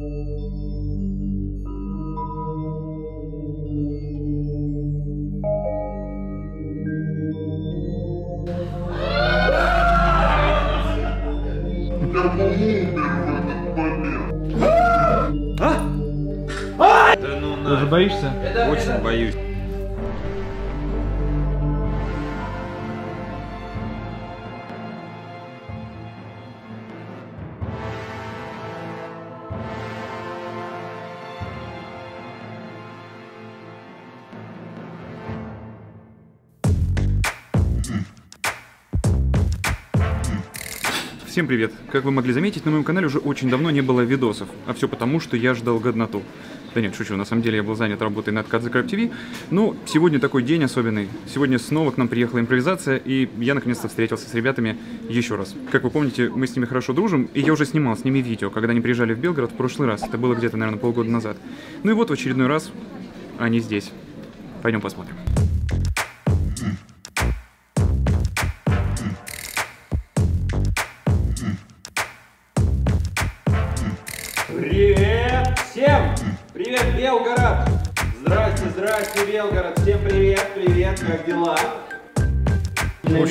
Ты уже боишься? Очень боюсь. Всем привет! Как вы могли заметить, на моем канале уже очень давно не было видосов, а все потому, что я ждал годноту. Да нет, шучу, на самом деле я был занят работой над Crap TV, но сегодня такой день особенный. Сегодня снова к нам приехала импровизация, и я наконец-то встретился с ребятами еще раз. Как вы помните, мы с ними хорошо дружим, и я уже снимал с ними видео, когда они приезжали в Белгород в прошлый раз. Это было где-то, наверное, полгода назад. Ну и вот в очередной раз они здесь. Пойдем посмотрим.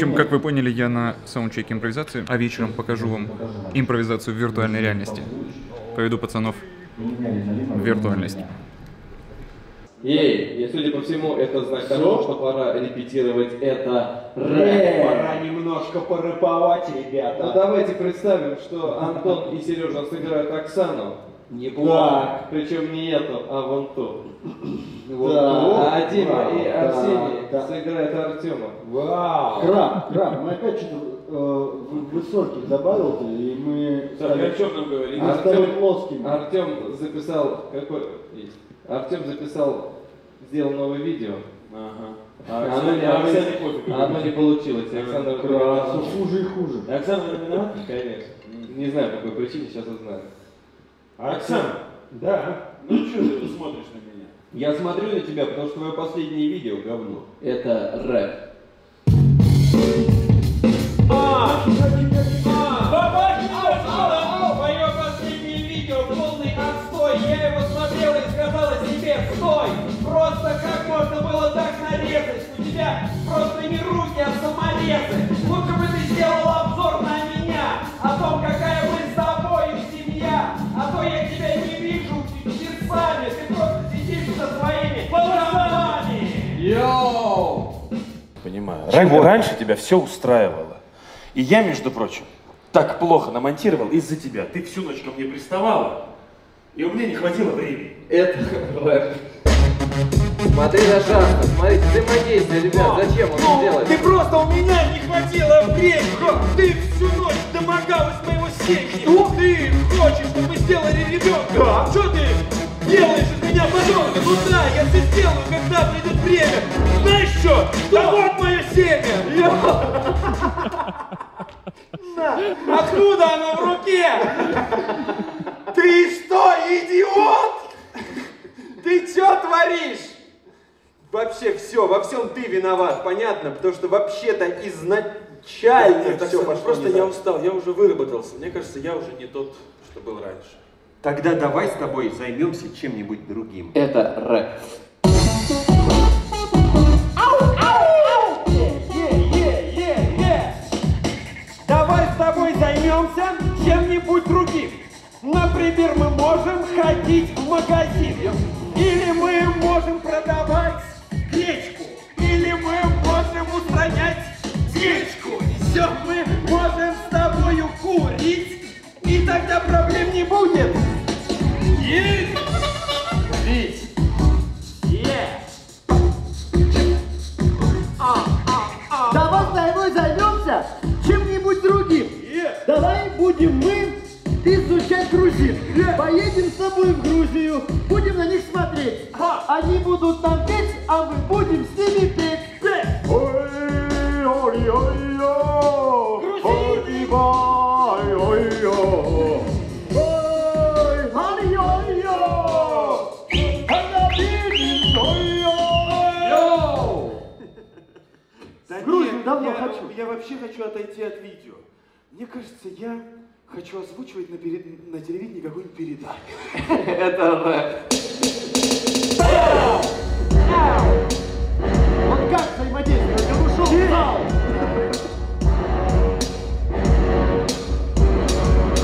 Общем, как вы поняли, я на саундчеке импровизации, а вечером покажу вам импровизацию в виртуальной реальности. Поведу пацанов в виртуальность. Ей, и судя по всему, это знак того, что пора репетировать это рэп. Пора немножко порэповать, ребята. Ну давайте представим, что Антон и Сережа сыграют Оксану. Неплохо. Причем не эту, а вон ту. Вот Да. А Дима Да, и Арсений да. сыграют Артема. Вау! Краб, краб, мы опять что-то э, высоких добавил и мы стали, о чем нам говорить? мы стали плоскими. Артем записал какой? есть. Артем записал, сделал новое видео. Ага. А А оно, не- не- Оксане а оно не получилось. Виновата. все хуже и хуже. Оксана виновата? Конечно. Не знаю, по какой причине, сейчас узнаю. Оксана, Да. ну что ты смотришь на меня? Я смотрю на тебя, потому что твое последнее видео говно. Это рэп. Мое последнее видео полный отстой. Я его смотрел и сказала себе, стой! Просто как можно было так нарезать? У тебя просто не руки, а Ран- раньше тебя все устраивало. И я, между прочим, так плохо намонтировал из-за тебя. Ты всю ночь ко мне приставала, и у меня не хватило времени. Это рэп. Смотри на шахту, смотрите, взаимодействие, ребят, зачем он это делает? Ты просто у меня не хватило времени! Ты всю ночь домогалась моего семьи! Что? Ты хочешь, чтобы мы сделали ребенка? Да! Что ты делаешь из меня подонка? Ну да, я все сделаю, когда придет время! Знаешь что? Откуда оно в руке? Ты что, идиот? Ты что творишь? Вообще все, во всем ты виноват, понятно? Потому что вообще-то изначально Нет, все пошло просто не я так. устал, я уже выработался. Мне кажется, я уже не тот, что был раньше. Тогда давай с тобой займемся чем-нибудь другим. Это рэп. Например, мы можем ходить в магазин. Или мы можем продавать гречку. Или мы можем устранять течку. Еще мы можем с тобою курить. И тогда проблем не будет. Есть! Я. Я вообще хочу отойти от видео. Мне кажется, я Хочу озвучивать на, перед- на телевидении какую-нибудь передачу. Это рэп. Вот как взаимодействовать? Он ушел в зал.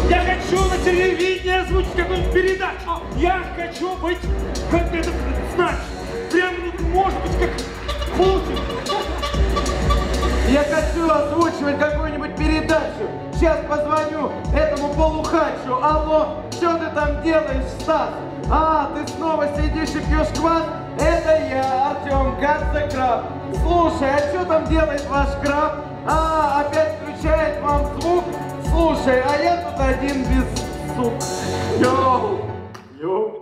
Я хочу на телевидении озвучить какую-нибудь передачу. Я хочу быть, как это знать, озвучивать какую-нибудь передачу. Сейчас позвоню этому полухачу. Алло, что ты там делаешь, Стас? А, ты снова сидишь и пьешь квас? Это я, Артем Кацакраб. Слушай, а что там делает ваш краб? А, опять включает вам звук? Слушай, а я тут один без сук. Йоу! Йоу!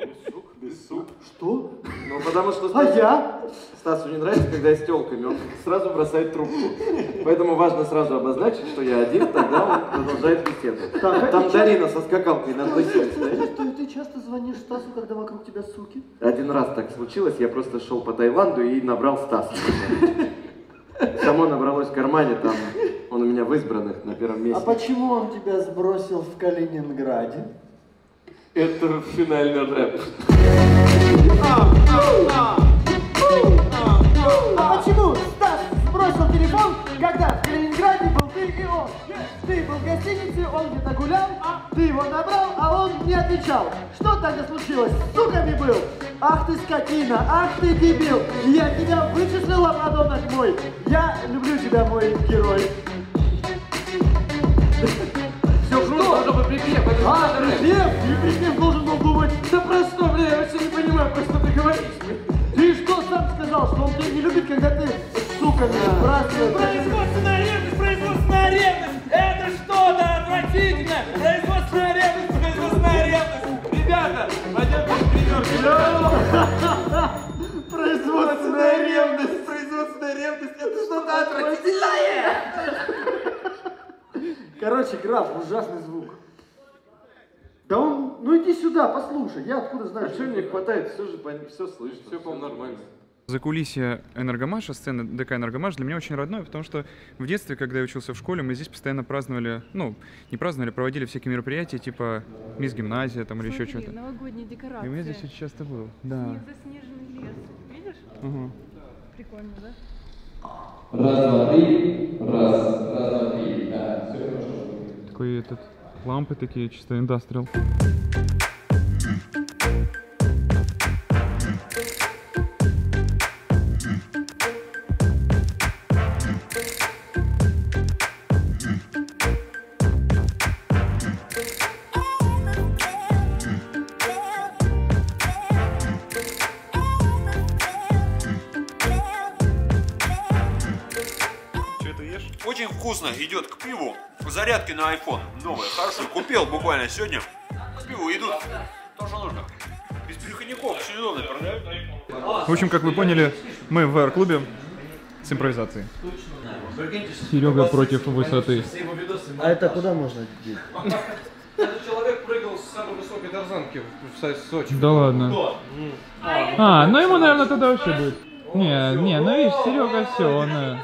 Без сук? Что? Ну, потому что... А я? Стасу не нравится, когда я с телками, он сразу бросает трубку. Поэтому важно сразу обозначить, что я один, тогда он продолжает беседу. Так, Там а Дарина со скакалкой над беседой стоит. Ты, ты часто звонишь Стасу, когда вокруг тебя суки? Один раз так случилось, я просто шел по Таиланду и набрал Стаса. Само набралось в кармане, там он у меня в избранных на первом А месте. почему он тебя сбросил в Калининграде? Это финальный рэп. А почему Стас сбросил телефон, когда в Калининграде был ты и он? Ты был в гостинице, он где-то гулял, ты его набрал, а он не отвечал. Что тогда случилось? С суками был? Ах ты скотина, ах ты дебил. Я тебя вычислила, подонок мой. Я люблю тебя, мой герой. Все круто, быть припев. это А, рэп. припев? И припев должен думать. Да просто, бля, я вообще не понимаю, про что ты говоришь. Ты что сам сказал, что он тебя не любит, когда ты с суками сбрасываешь? Производственная ревность, производственная ревность! Это что-то отвратительное! Производственная ревность, производственная ревность! Ребята, пойдем в Производственная ревность, производственная ревность, это что-то отвратительное. Короче, граф, ужасный звук. Да он, ну иди сюда, послушай, я откуда знаю, А что мне хватает, все же все слышно, все, по-моему, нормально. За кулисье Энергомаша, сцены ДК Энергомаш для меня очень родной, потому что в детстве, когда я учился в школе, мы здесь постоянно праздновали, ну, не праздновали, проводили всякие мероприятия, типа мисс гимназия там или еще что-то. новогодние декорации. И у меня здесь очень часто был, да. Не заснеженный лес. Видишь? Ага. Прикольно, да? Раз, два, три, раз, раз, два, три, да, все хорошо. Такой этот, лампы такие, чисто индастриал. Очень вкусно, идет к пиву. Зарядки на iPhone. Новая, хорошо. Купил буквально сегодня. К пиву идут. То, что нужно. Без переходников, все удобно продают. В общем, как вы поняли, мы в VR-клубе с импровизацией. Серега против высоты. А это куда можно деть? Этот человек прыгал с самой высокой тарзанки в Со- Сочи. Да ладно. А, ну ему, наверное, тогда вообще будет. Не, не, ну видишь, Серега все, он...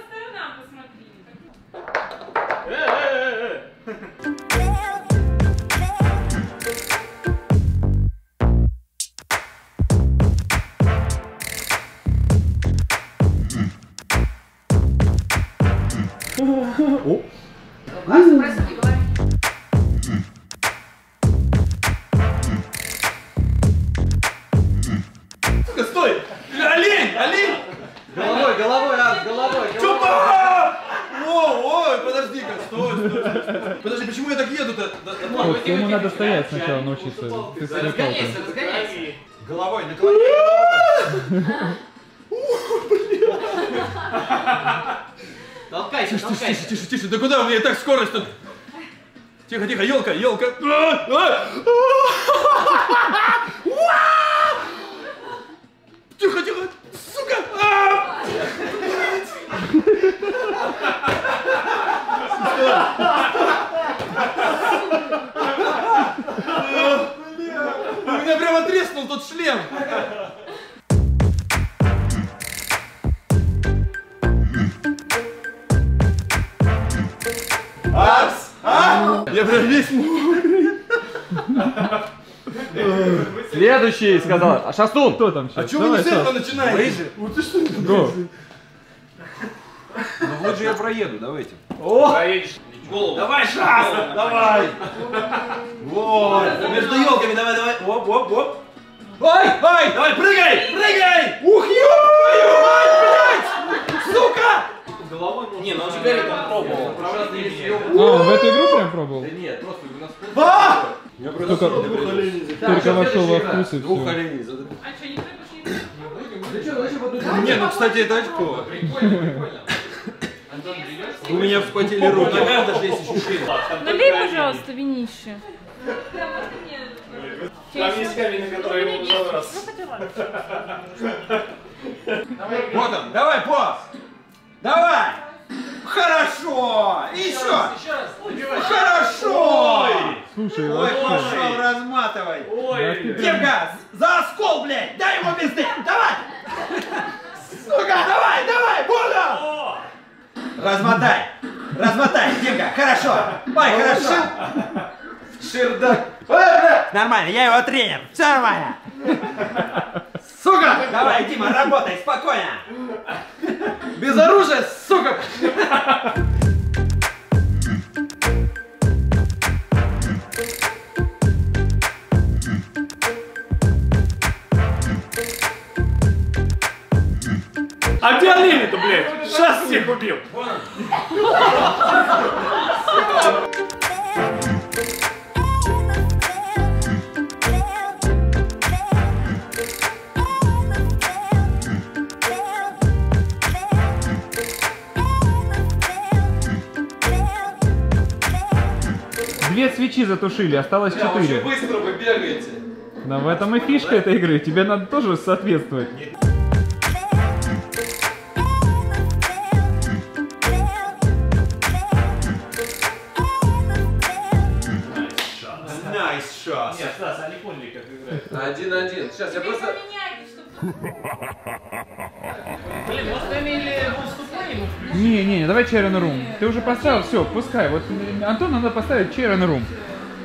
Подожди, почему я так еду-то? Ему надо стоять сначала научиться. Этой палкой. Головой, наклоняй. Толкайся, Тише, тише, тише, тише, тише. Да куда у меня и так скорость тут? Тихо, тихо, елка, елка. Тихо, тихо, сука. А! У меня прямо треснул тот шлем. Я Я прям весь Следующий сказал. А Шастун. Кто там сейчас? А чего вы не с этого начинаете? Вот ты что Го. Ну вот же я проеду, давайте. Давай, шас! Давай! Вот! Между елками, давай, давай! Оп, оп, оп! Ой, ой! Давай, прыгай! Прыгай! Ух, ё мать, блядь! Сука! Не, ну он же говорит, он пробовал. А, он в эту игру прям пробовал? Нет, просто у нас А! Только, только вошел во вкус и двух все. оленей задрал. А что, никто больше не ну кстати, это очко. У меня вспотели руки. даже есть ощущение. Налей, пожалуйста, винище. Там есть камень, на который ему уже раз. Вот он, давай, босс! Давай! Хорошо! Еще! Хорошо! Слушай, Ой, пошел разматывай! прям- Демка, за оскол, блядь! Дай ему пизды! Давай! Сука, давай, давай, буду! Размотай! Размотай, Димка, хорошо! Ой, хорошо! Шердак! Нормально, я его тренер! Все нормально! Сука! Давай, Дима, работай, спокойно! Без оружия, сука! А где олени-то, блядь? Сейчас всех убил. Две свечи затушили, осталось четыре. быстро вы бегаете. Да в этом и фишка этой игры. Тебе надо тоже соответствовать. Nice shot! Нет, Стас, они поняли, как играть. Один-один. Сейчас я просто... Блин, Не, не, давай Chair Room. Ты уже поставил, все, пускай. Вот э, Антону надо поставить Chair Room.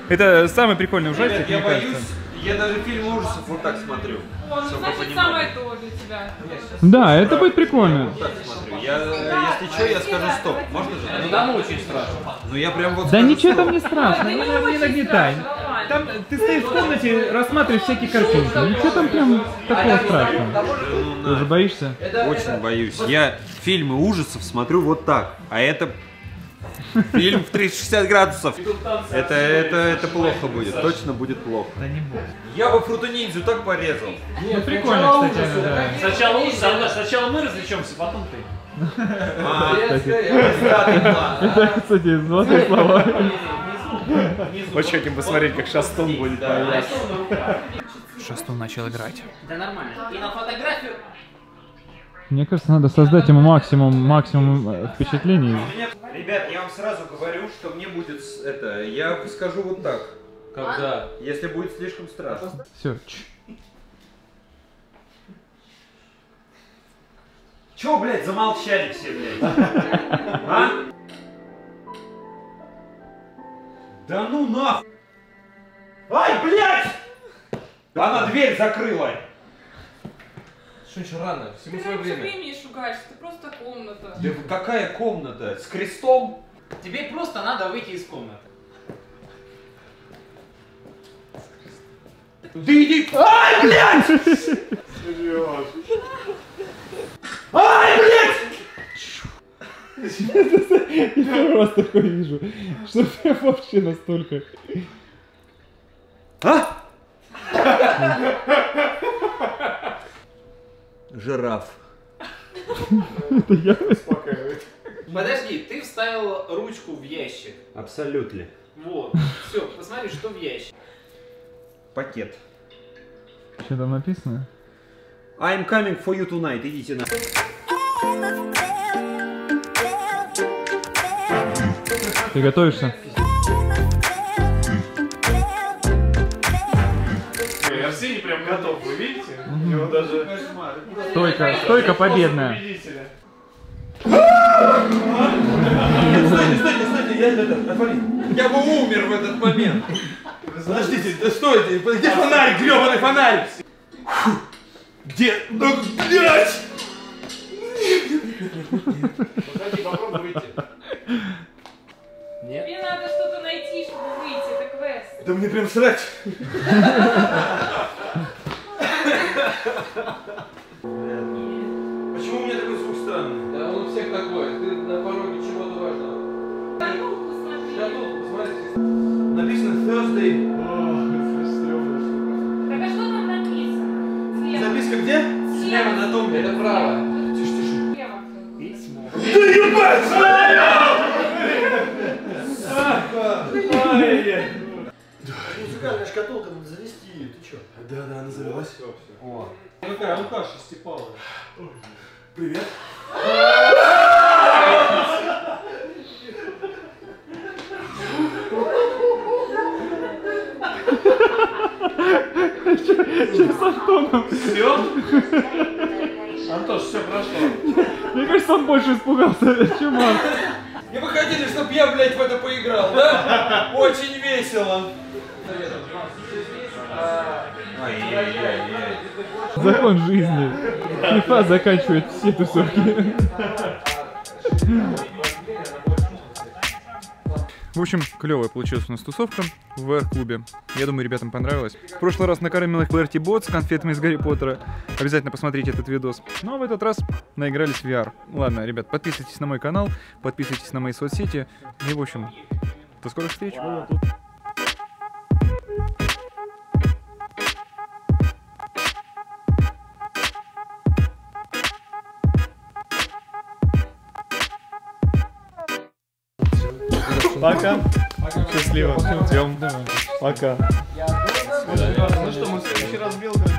Это самый прикольный ужастик, Ребят, я мне боюсь, кажется. я даже фильмы ужасов вот так смотрю. Он, значит, самое то для тебя. Да, это будет прикольно. Вот так смотрю. Я, если что, я скажу стоп. Можно же? Ну, там очень страшно. Ну я прям вот Да скажу ничего стоп. там не страшно, Да не, не не нагнетай. Там э, ты стоишь в комнате, рассматриваешь всякие картинки. Ничего там прям такого страшного. Ты уже боишься? Очень боюсь. Я фильмы ужасов смотрю вот так. А это фильм в 360 градусов. Это, это, это плохо будет. Точно будет плохо. Да не бойся. Я бы фруту ниндзю так порезал. Ну прикольно, кстати, да. Сначала ужас, а сначала мы развлечемся, потом ты. А, Это, кстати, золотые слова. Вот хотим посмотреть, как Шастун будет. Шастун начал играть. Да нормально. И на фотографию... Мне кажется, надо создать ему максимум, максимум э, впечатлений. Ребят, я вам сразу говорю, что мне будет это. Я скажу вот так. Когда? Если будет слишком страшно. Все. Чего, блядь, замолчали все, блядь? А? Да ну нахуй! Ай, блядь! Она дверь закрыла! Что еще рано? Всему Ты свое время. времени шугаешь, это просто комната. Да какая комната? С крестом? Тебе просто надо выйти из комнаты. Да иди! Ай, блядь! Ай, блядь! Я раз такое вижу, что прям вообще настолько. Жираф. Подожди, ты вставил ручку в ящик. Абсолютно. Вот. Все, посмотри, что в ящике. Пакет. Что там написано? I'm coming for you tonight. Идите на. Ты готовишься? Арсений прям готов, вы видите? У него даже... Стойка, стойка победная. Стойте, стойте, стойте, я это, отвали. Я бы умер в этот момент. Подождите, да стойте, где фонарик, гребаный фонарик? Фу. Где? Ну, блядь! Тебе надо что-то найти, чтобы выйти. Это квест. Да мне прям срать. Музыкальная шкатулка, надо завести ее, ты чё? Да, да, она завелась. О. Какая Лукаша Степанова. Привет. С Антоном. Все? Антош, все прошло. Мне кажется, он больше испугался, чем Марк. Не вы хотели, чтобы я, блядь, в это поиграл, да? Очень весело. Закон жизни. FIFA заканчивает все тусовки. В общем, клевая получилась у нас тусовка в VR-клубе. Я думаю, ребятам понравилось. В прошлый раз накормил их Clarity Bot с конфетами из Гарри Поттера. Обязательно посмотрите этот видос. Ну а в этот раз наигрались в VR. Ладно, ребят, подписывайтесь на мой канал, подписывайтесь на мои соцсети. И, в общем, до скорых встреч. Пока. Счастливо. Ждем. Пока. Ну что, мы в следующий раз белка.